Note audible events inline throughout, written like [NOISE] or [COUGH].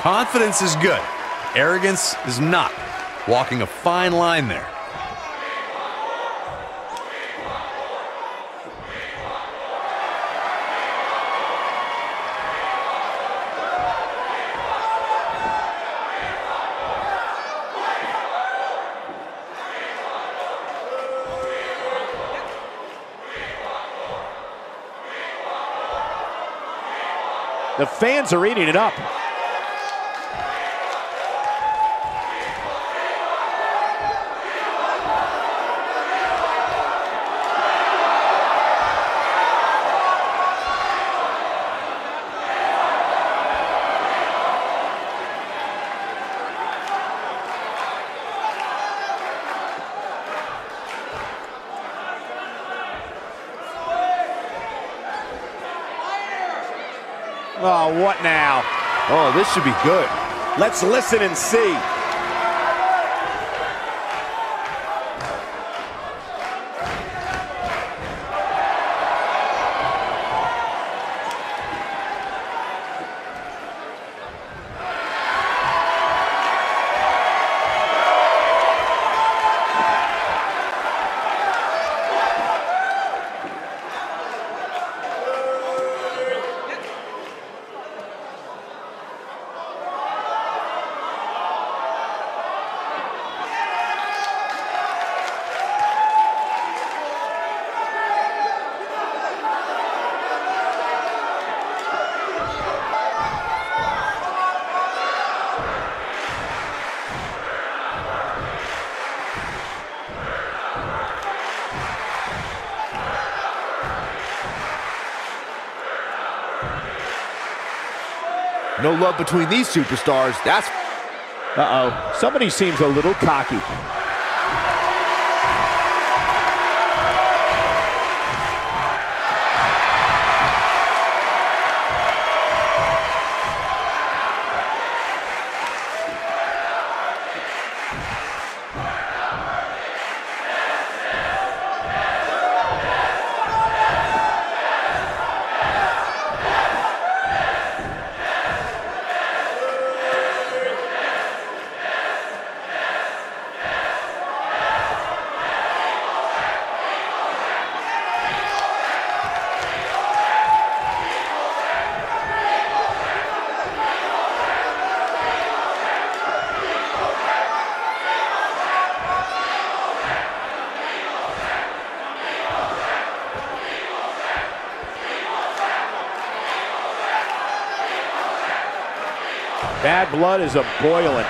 Confidence is good. Arrogance is not. Walking a fine line there. The fans are eating it up. What now? Oh, this should be good. Let's listen and see. No love between these superstars. That's Uh-oh. Somebody seems a little cocky. Blood is a boiling.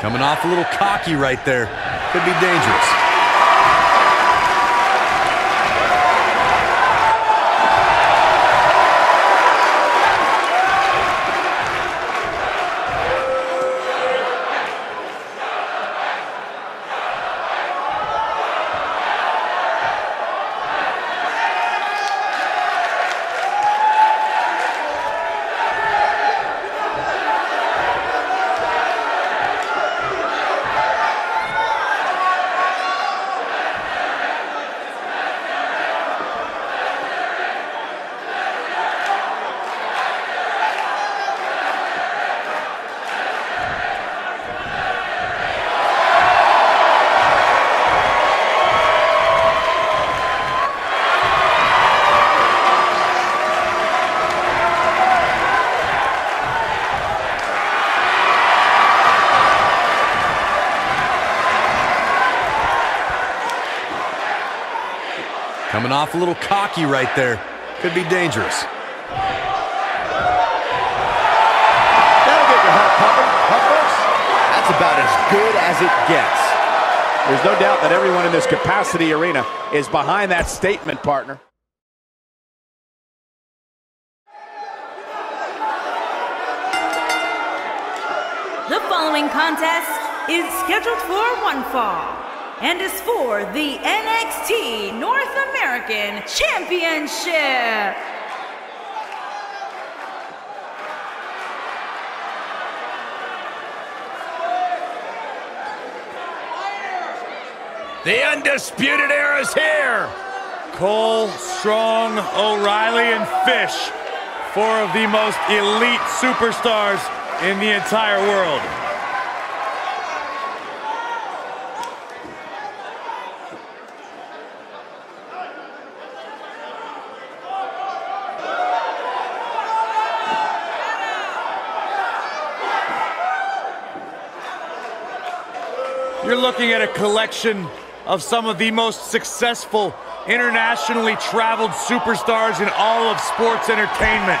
Coming off a little cocky right there. Could be dangerous. Coming off a little cocky right there. Could be dangerous. That'll get your heart pumping, huh, folks? that's about as good as it gets. There's no doubt that everyone in this capacity arena is behind that statement, partner. The following contest is scheduled for one fall and is for the NXT North American Championship. The Undisputed Era is here. Cole, Strong, O'Reilly, and Fish. Four of the most elite superstars in the entire world. Collection of some of the most successful internationally traveled superstars in all of sports entertainment.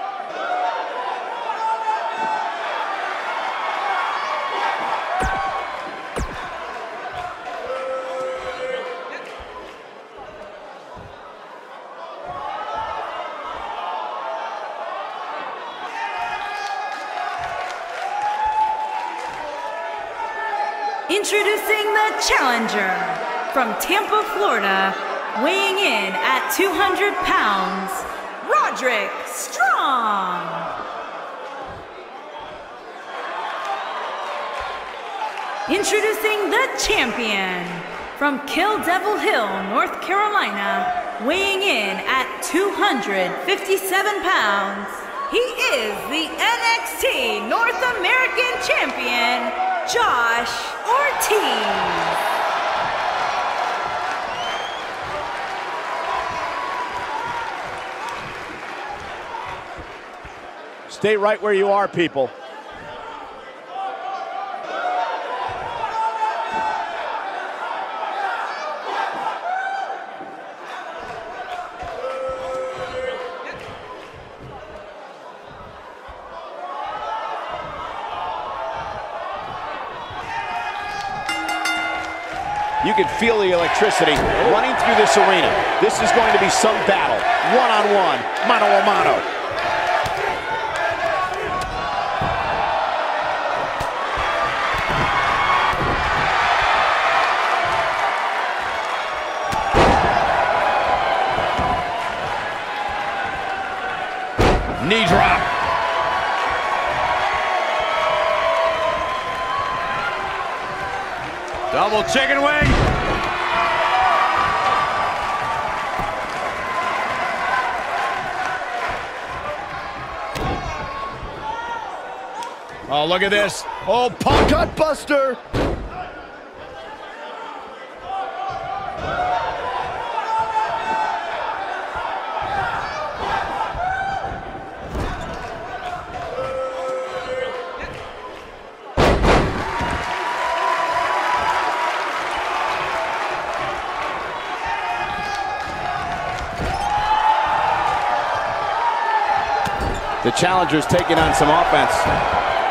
Florida, weighing in at 200 pounds, Roderick Strong. Introducing the champion from Kill Devil Hill, North Carolina, weighing in at 257 pounds. He is the NXT North American Champion, Josh Ortiz. Stay right where you are, people. You can feel the electricity running through this arena. This is going to be some battle. One-on-one, mano-a-mano. Knee drop. Double chicken wing. Oh, look at this. Oh. Gut Buster! Challenger's taking on some offense.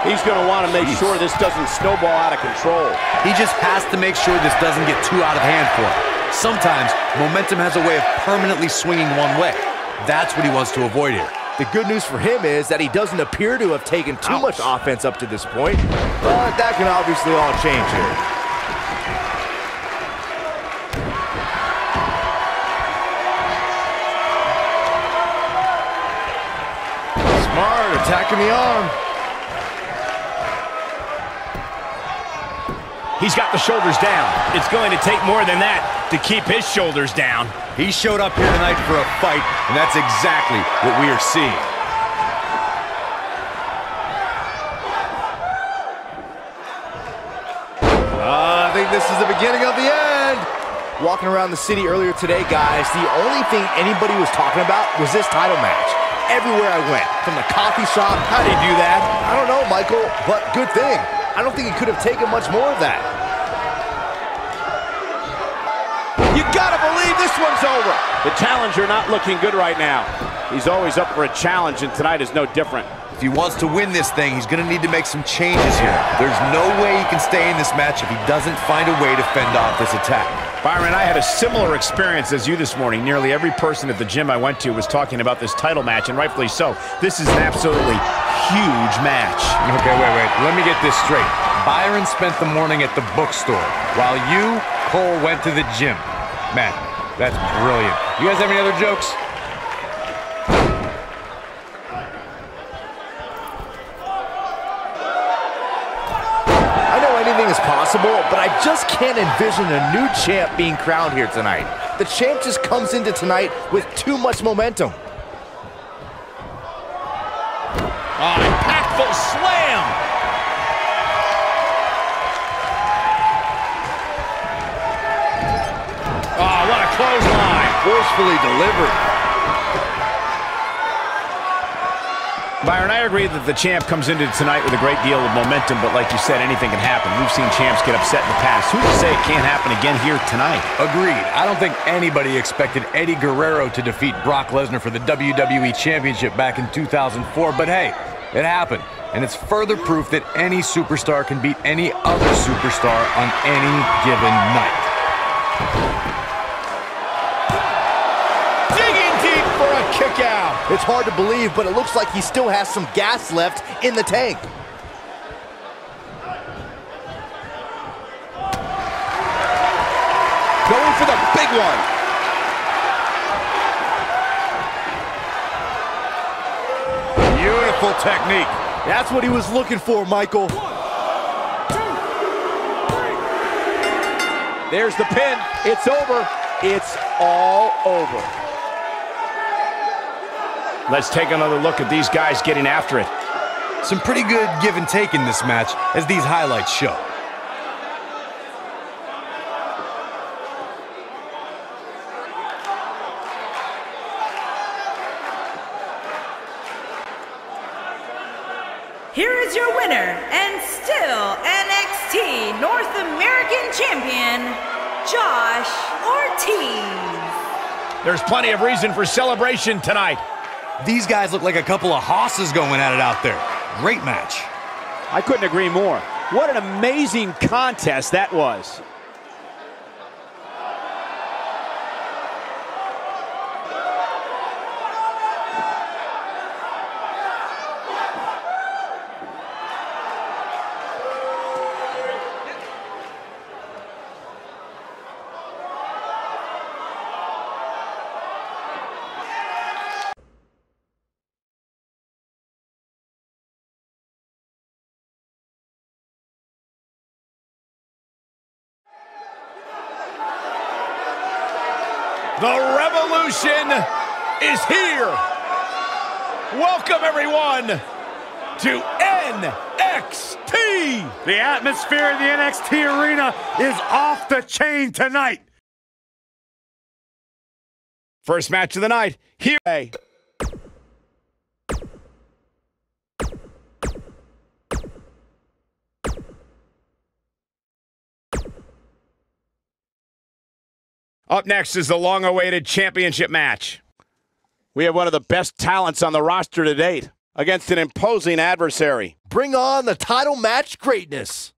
He's going to want to make sure this doesn't snowball out of control. He just has to make sure this doesn't get too out of hand for him. Sometimes momentum has a way of permanently swinging one way. That's what he wants to avoid here. The good news for him is that he doesn't appear to have taken too much offense up to this point, but that can obviously all change here. Smart, attacking the arm. He's got the shoulders down. It's going to take more than that to keep his shoulders down. He showed up here tonight for a fight, and that's exactly what we are seeing. Uh, I think this is the beginning of the end. Walking around the city earlier today, guys, the only thing anybody was talking about was this title match. Everywhere I went, from the coffee shop. How did he do that? I don't know, Michael, but good thing. I don't think he could have taken much more of that. You gotta believe this one's over. The challenger not looking good right now. He's always up for a challenge, and tonight is no different. If he wants to win this thing, he's going to need to make some changes here. There's no way he can stay in this match if he doesn't find a way to fend off this attack. Byron, I had a similar experience as you this morning. Nearly every person at the gym I went to was talking about this title match, and rightfully so. This is an absolutely huge match. Okay, wait, wait. Let me get this straight. Byron spent the morning at the bookstore, while you, Cole, went to the gym. Man, that's brilliant. You guys have any other jokes? Anything is possible, but I just can't envision a new champ being crowned here tonight. The champ just comes into tonight with too much momentum. Oh, impactful slam! Oh, what a clothesline! Forcefully delivered. Byron, I agree that the champ comes into tonight with a great deal of momentum, but like you said, anything can happen. We've seen champs get upset in the past. Who's to say it can't happen again here tonight? Agreed. I don't think anybody expected Eddie Guerrero to defeat Brock Lesnar for the WWE Championship back in 2004, but hey, it happened. And it's further proof that any superstar can beat any other superstar on any given night. Kick. It's hard to believe, but it looks like he still has some gas left in the tank. Going for the big one. Beautiful technique. That's what he was looking for, Michael. There's the pin. It's over. It's all over. Let's take another look at these guys getting after it. Some pretty good give and take in this match, as these highlights show. Here is your winner and still NXT North American Champion, Josh Ortiz. There's plenty of reason for celebration tonight. These guys look like a couple of hosses going at it out there. Great match. I couldn't agree more. What an amazing contest that was. The revolution is here. Welcome, everyone, to NXT. The atmosphere in the NXT arena is off the chain tonight. First match of the night. Here. Up next is the long awaited championship match. We have one of the best talents on the roster to date against an imposing adversary. Bring on the title match greatness.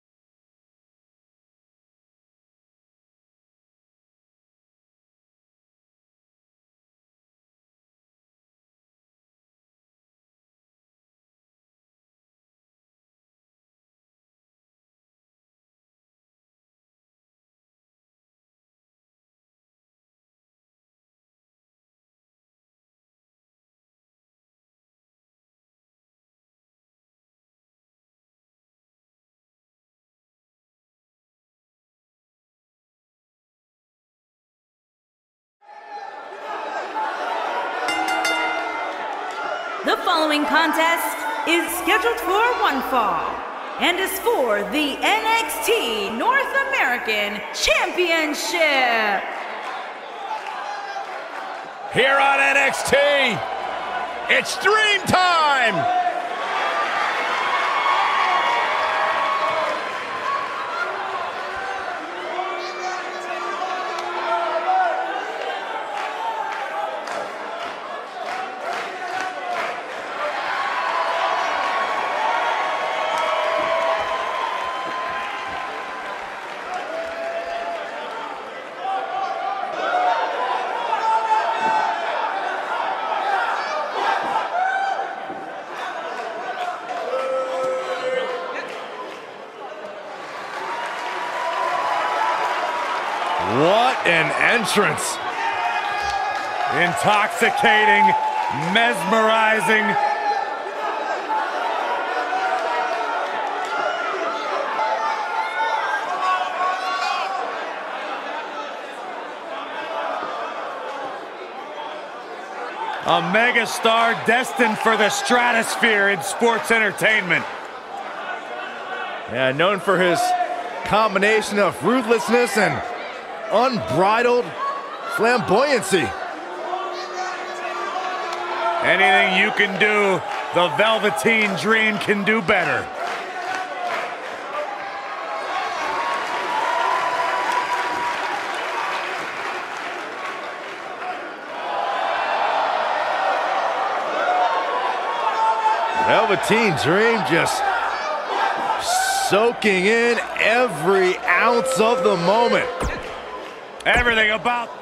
The following contest is scheduled for one fall and is for the NXT North American Championship. Here on NXT, it's dream time. an entrance. Intoxicating, mesmerizing. A megastar destined for the stratosphere in sports entertainment. Yeah, known for his combination of ruthlessness and unbridled flamboyancy. Anything you can do, the Velveteen Dream can do better. Velveteen Dream just soaking in every ounce of the moment. Everything about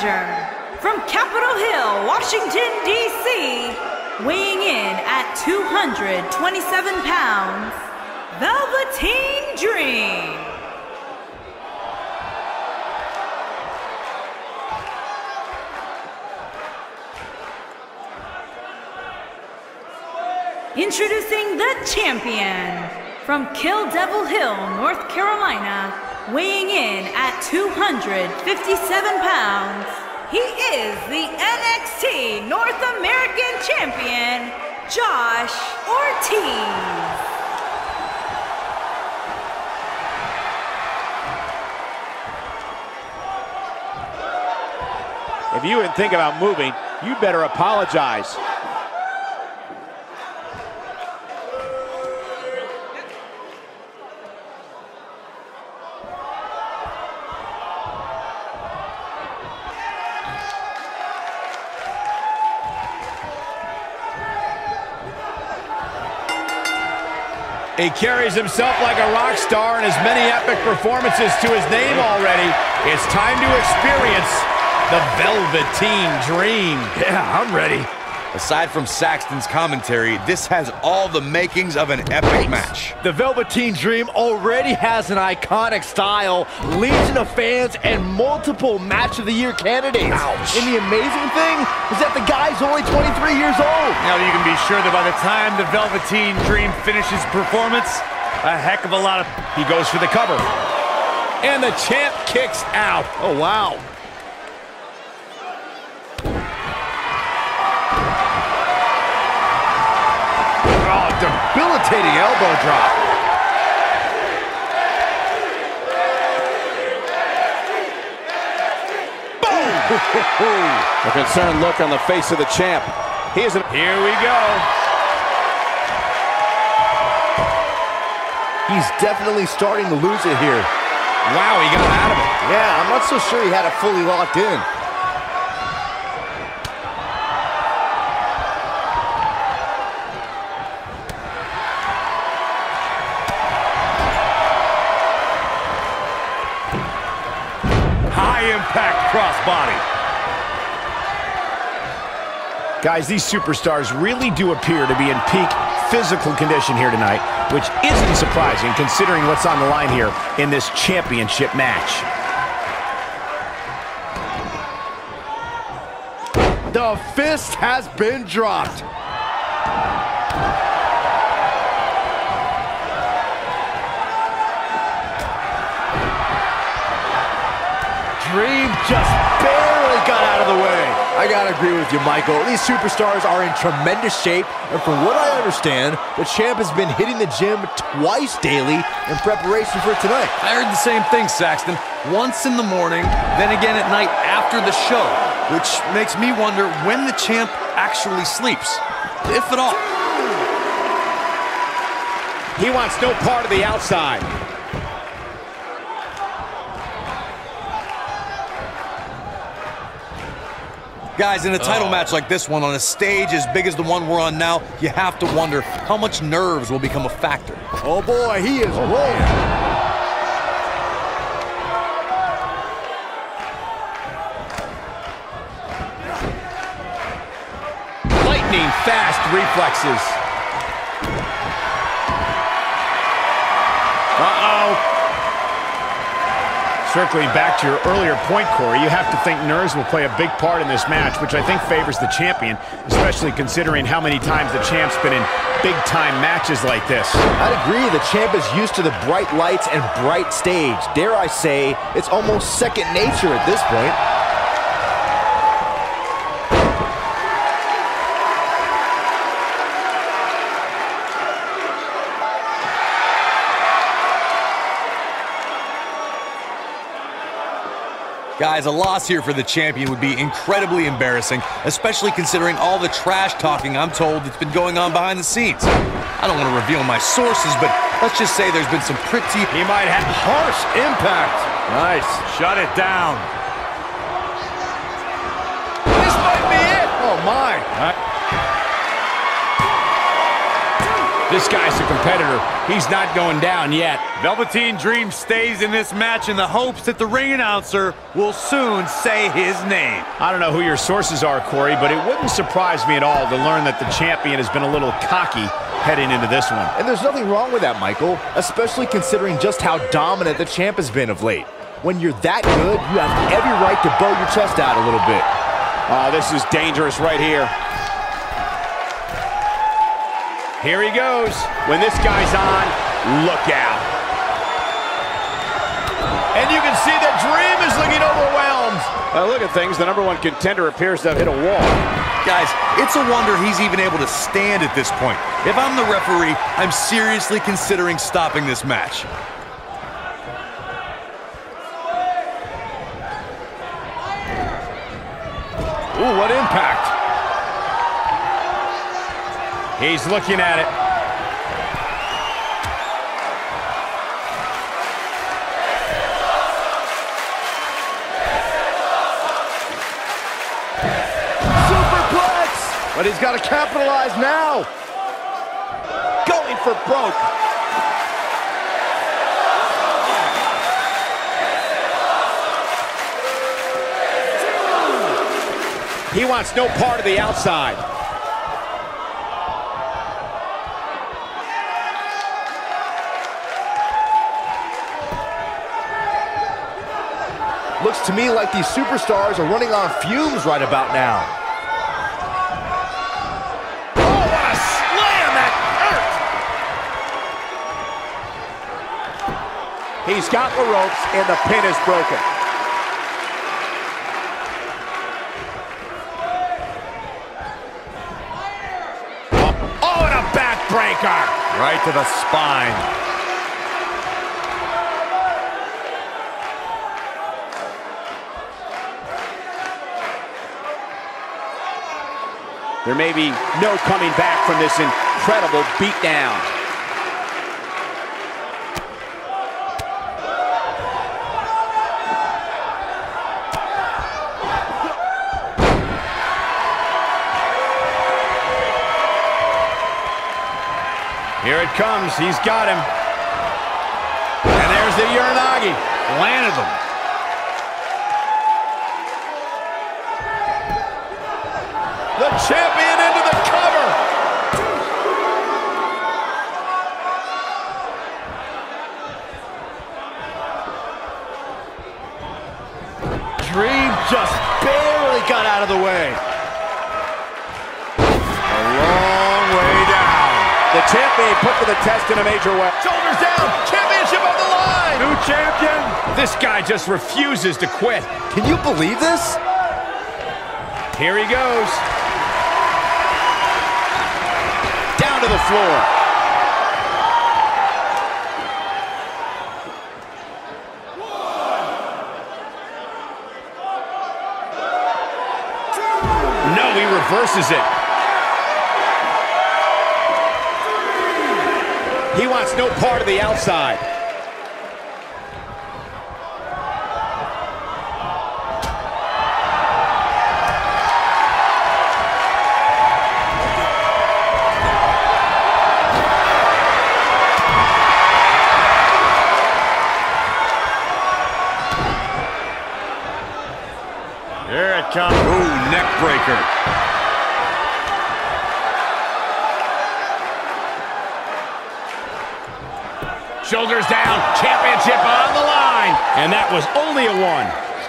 challenger from Capitol Hill, Washington, D.C., weighing in at 227 pounds, Velveteen Dream. Introducing the champion from Kill Devil Hill, North Carolina, weighing in at 257 pounds. He is the NXT North American Champion, Josh Ortiz. If you didn't think about moving, you better apologize. He carries himself like a rock star and has many epic performances to his name already. It's time to experience the Velveteen Dream. Yeah, I'm ready. Aside from Saxton's commentary, this has all the makings of an epic match. The Velveteen Dream already has an iconic style, legion of fans, and multiple Match of the Year candidates. Ouch. And the amazing thing is that the guy's only 23 years old. Now you can be sure that by the time the Velveteen Dream finishes performance, a heck of a lot of He goes for the cover. And the champ kicks out. Oh, wow. Debilitating elbow drop. Boom! [LAUGHS] A concerned look on the face of the champ. He is an Here we go. He's definitely starting to lose it here. Wow, he got out of it. Yeah, I'm not so sure he had it fully locked in. Guys, these superstars really do appear to be in peak physical condition here tonight, which isn't surprising considering what's on the line here in this championship match. The fist has been dropped. Dream just barely got out of the way. I gotta agree with you, Michael. These superstars are in tremendous shape, and from what I understand, the champ has been hitting the gym twice daily in preparation for tonight. I heard the same thing, Saxton. Once in the morning, then again at night after the show, which makes me wonder when the champ actually sleeps, if at all. He wants no part of the outside. Guys, in a title oh. match like this one, on a stage as big as the one we're on now, you have to wonder how much nerves will become a factor. Oh boy, he is rolling. Lightning fast reflexes. Circling back to your earlier point, Corey, you have to think nerves will play a big part in this match, which I think favors the champion, especially considering how many times the champ's been in big-time matches like this. I'd agree the champ is used to the bright lights and bright stage. Dare I say, it's almost second nature at this point. Guys, a loss here for the champion would be incredibly embarrassing, especially considering all the trash talking I'm told that's been going on behind the scenes. I don't want to reveal my sources, but let's just say there's been some pretty... He might have Harsh impact. Nice. Shut it down. This might be it. Oh, my. This guy's a competitor. He's not going down yet. Velveteen Dream stays in this match in the hopes that the ring announcer will soon say his name. I don't know who your sources are, Corey, but it wouldn't surprise me at all to learn that the champion has been a little cocky heading into this one. And there's nothing wrong with that, Michael, especially considering just how dominant the champ has been of late. When you're that good, you have every right to bow your chest out a little bit. Oh, this is dangerous right here. Here he goes. When this guy's on, look out. And you can see that Dream is looking overwhelmed. Uh, look at things. The number one contender appears to have hit a wall. Guys, it's a wonder he's even able to stand at this point. If I'm the referee, I'm seriously considering stopping this match. Ooh, what impact. He's looking at it. Superplex! But he's got to capitalize now. Going for broke. He wants no part of the outside. Looks to me like these superstars are running on fumes right about now. Oh, what a slam that hurt! He's got the ropes and the pin is broken. Oh, and a backbreaker! Right to the spine. There may be no coming back from this incredible beatdown. Here it comes. He's got him. And there's the Uranage. Landed them. The champion put to the test in a major way. Shoulders down, championship on the line. New champion. This guy just refuses to quit. Can you believe this? Here he goes. Down to the floor. One. No, he reverses it. No part of the outside.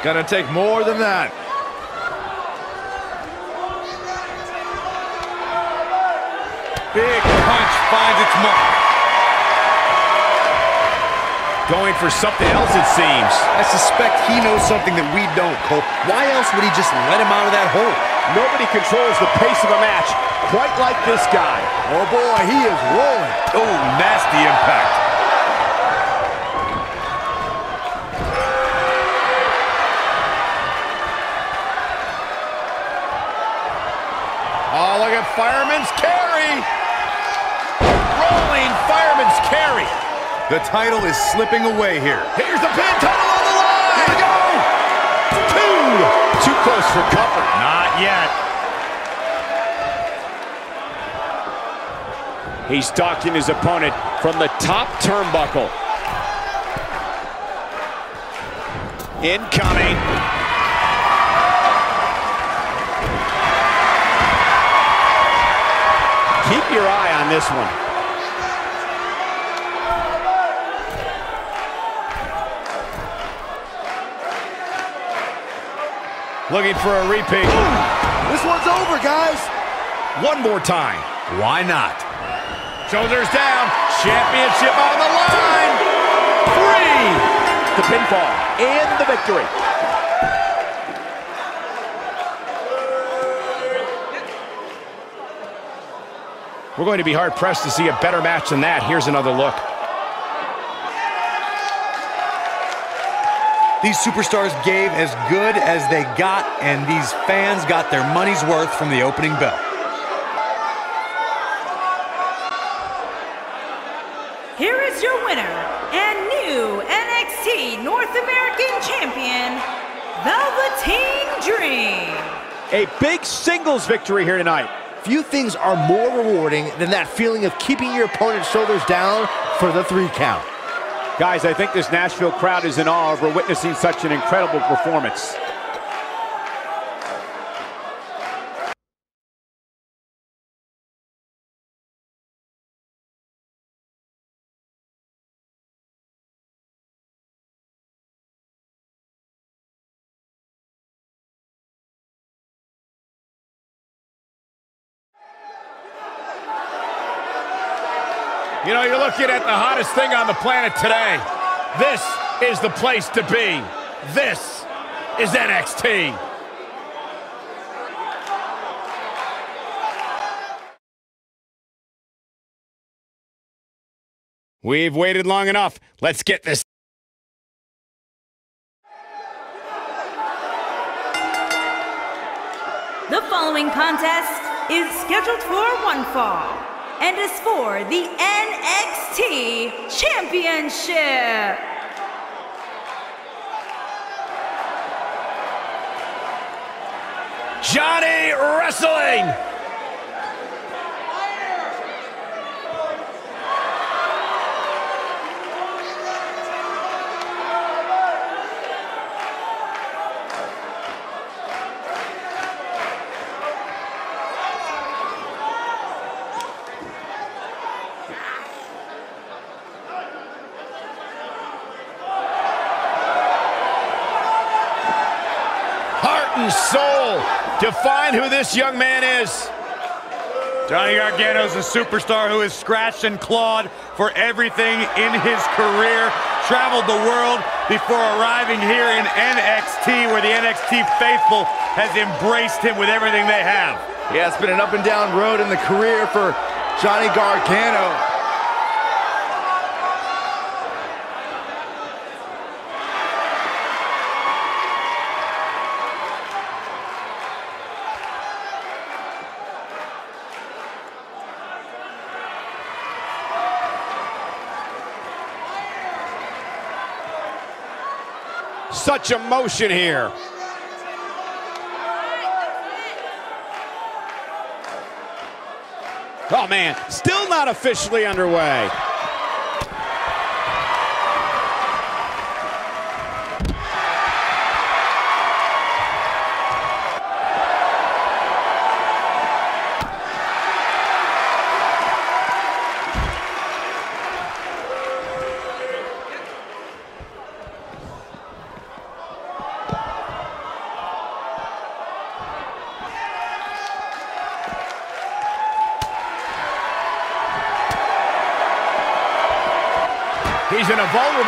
Gonna take more than that. Big punch finds its mark. Going for something else, it seems. I suspect he knows something that we don't, Cole. Why else would he just let him out of that hole? Nobody controls the pace of a match quite like this guy. Oh boy, he is rolling. Oh, nasty impact. Fireman's carry. Rolling Fireman's carry. The title is slipping away here. Here's the pin title on the line. Here we go. Two. Too close for comfort. Not yet. He's stalking his opponent from the top turnbuckle. Incoming. Keep your eye on this one. Looking for a repeat. This one's over, guys. One more time. Why not? Shoulders down. Championship on the line. Three. The pinfall and the victory. We're going to be hard pressed to see a better match than that. Here's another look. These superstars gave as good as they got, and these fans got their money's worth from the opening bell. Here is your winner and new NXT North American Champion, Velveteen Dream. A big singles victory here tonight. Few things are more rewarding than that feeling of keeping your opponent's shoulders down for the three count. Guys, I think this Nashville crowd is in awe over witnessing such an incredible performance. Looking at the hottest thing on the planet today. This is the place to be. This is NXT. We've waited long enough. Let's get this. The following contest is scheduled for one fall and is for the NXT Championship. Johnny Wrestling. Heart and soul. Define who this young man is. Johnny Gargano is a superstar who has scratched and clawed for everything in his career, traveled the world before arriving here in NXT, where the NXT faithful has embraced him with everything they have. Yeah, it's been an up and down road in the career for Johnny Gargano. Such emotion here. Oh, man, still not officially underway.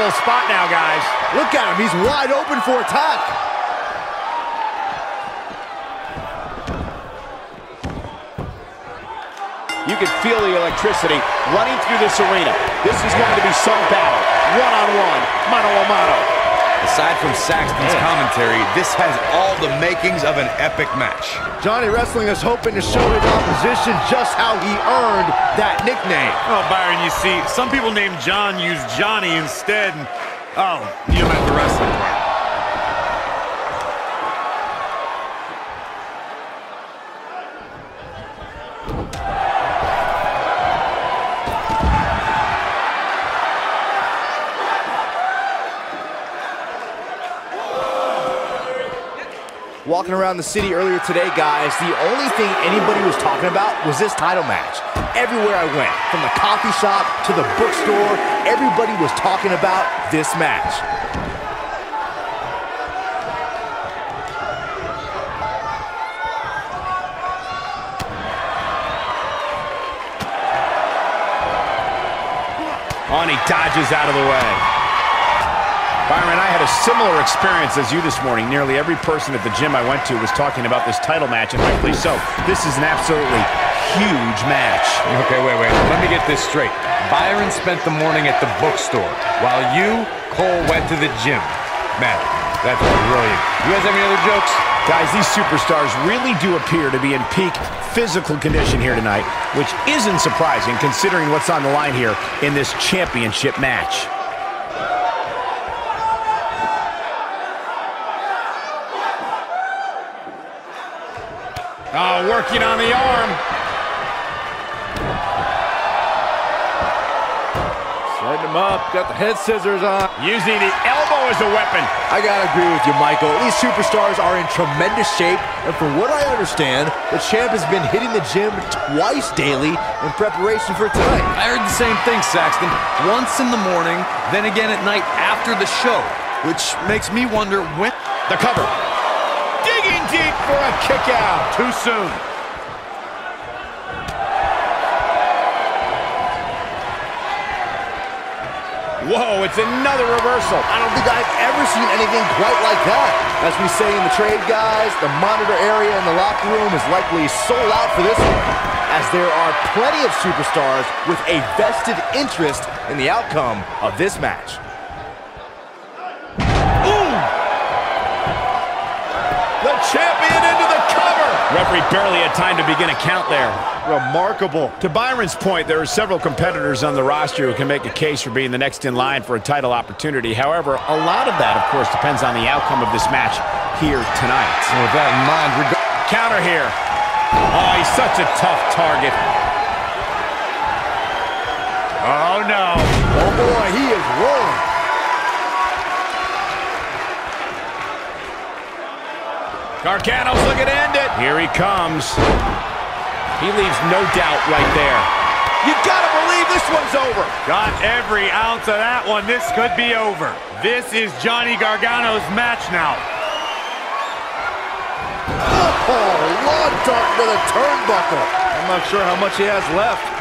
Vulnerable spot now, guys. Look at him. He's wide open for attack. You can feel the electricity running through this arena. This is going to be some battle. One-on-one, mano-a-mano. Aside from Saxton's commentary, this has all the makings of an epic match. Johnny Wrestling is hoping to show his opposition just how he earned that nickname. Oh, Byron, you see, some people named John use Johnny instead. And, oh, you meant the wrestling part. Walking around the city earlier today, guys, the only thing anybody was talking about was this title match. Everywhere I went, from the coffee shop to the bookstore, everybody was talking about this match. On, he dodges out of the way. Byron, I had a similar experience as you this morning. Nearly every person at the gym I went to was talking about this title match, and rightfully so. This is an absolutely huge match. Okay, wait, wait. Let me get this straight. Byron spent the morning at the bookstore, while you, Cole, went to the gym. Man, that's brilliant. You guys have any other jokes? Guys, these superstars really do appear to be in peak physical condition here tonight, which isn't surprising considering what's on the line here in this championship match. Oh, working on the arm. Setting him up, got the head scissors on. Using the elbow as a weapon. I gotta agree with you, Michael. These superstars are in tremendous shape, and from what I understand, the champ has been hitting the gym twice daily in preparation for tonight. I heard the same thing, Saxton. Once in the morning, then again at night after the show, which makes me wonder when... The cover. Digging deep for a kick out. Too soon. Whoa, it's another reversal. I don't think I've ever seen anything quite like that. As we say in the trade, guys, the monitor area in the locker room is likely sold out for this one, as there are plenty of superstars with a vested interest in the outcome of this match. Ooh! The champion into the cover. Referee barely had time to begin a count there. Remarkable. To Byron's point, there are several competitors on the roster who can make a case for being the next in line for a title opportunity. However, a lot of that, of course, depends on the outcome of this match here tonight. And with that in mind, reg- Counter here. Oh, he's such a tough target. Oh, no. Oh boy, he Gargano's looking to end it. Here he comes. He leaves no doubt right there. You gotta believe this one's over. Got every ounce of that one. This could be over. This is Johnny Gargano's match now. Oh, lawn dart to the turnbuckle. I'm not sure how much he has left.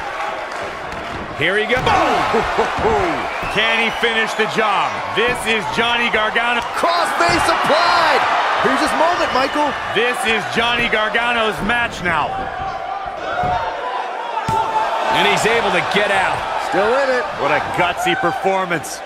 Here he goes. [LAUGHS] Can he finish the job? This is Johnny Gargano. Crossface applied. Here's his moment, Michael. This is Johnny Gargano's match now. And he's able to get out. Still in it. What a gutsy performance.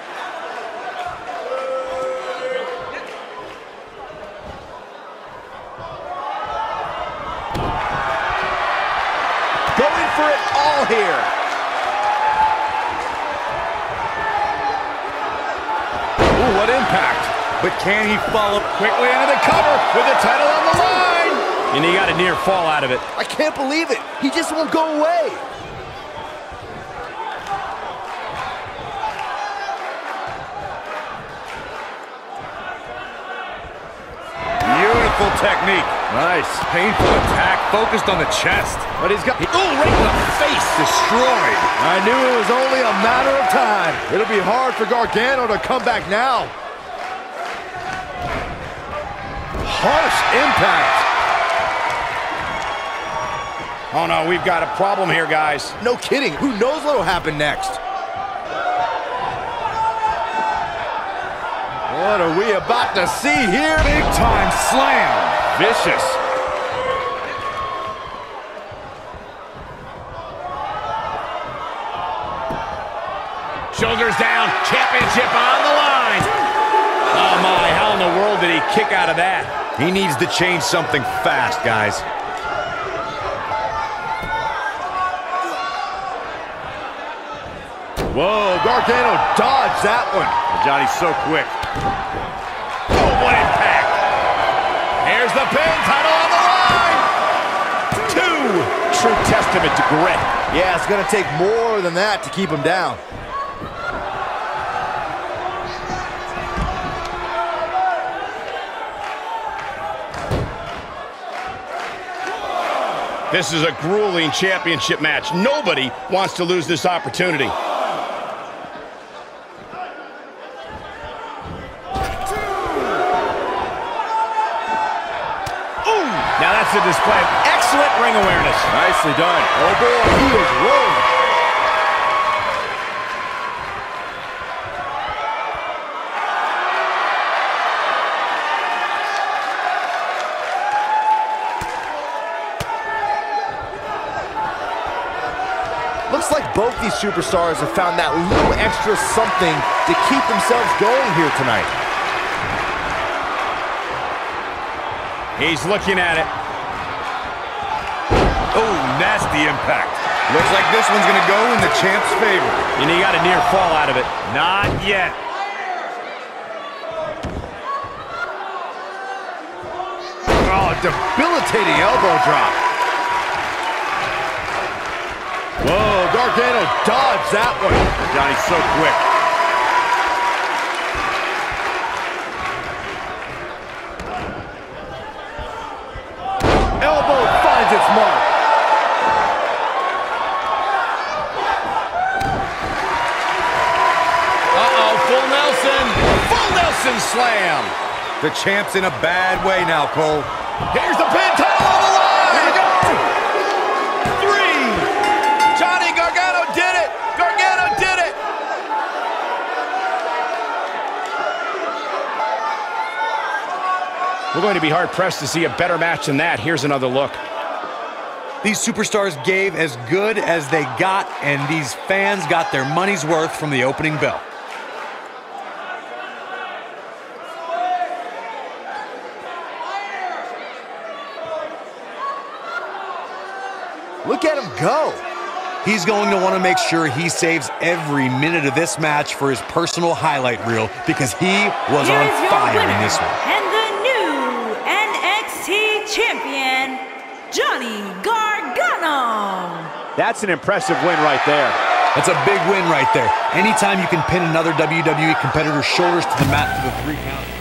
But can he follow? Quickly into the cover with the title on the line. And he got a near fall out of it. I can't believe it. He just won't go away. Beautiful technique. Nice. Painful attack focused on the chest. But he's got... Oh, right in the face. Destroyed. I knew it was only a matter of time. It'll be hard for Gargano to come back now. Harsh impact. Oh no, we've got a problem here, guys. No kidding. Who knows what'll happen next? What are we about to see here? Big time slam. Vicious. Shoulders down, championship on the line. My, how in the world did he kick out of that? He needs to change something fast, guys. Whoa, Gargano dodged that one. Johnny's so quick. Oh, what impact. Here's the pin, title on the line. Two. True testament to grit. Yeah, it's going to take more than that to keep him down. This is a grueling championship match. Nobody wants to lose this opportunity. Now that's a display of excellent ring awareness. Nicely done. Oh boy, he is rolling. Both these superstars have found that little extra something to keep themselves going here tonight. He's looking at it. Oh, nasty impact. Looks like this one's going to go in the champ's favor. And he got a near fall out of it. Not yet. Oh, debilitating elbow drop. Gargano dodged that one. Johnny's so quick. Elbow finds its mark. Uh-oh, full Nelson. Full Nelson slam. The champ's in a bad way now, Cole. Here's the pin title We're going to be hard-pressed to see a better match than that. Here's another look. These superstars gave as good as they got, and these fans got their money's worth from the opening bell. Look at him go. He's going to want to make sure he saves every minute of this match for his personal highlight reel because he was Here on fire winner in this one. That's an impressive win right there. That's a big win right there. Anytime you can pin another WWE competitor's shoulders to the mat for the three count.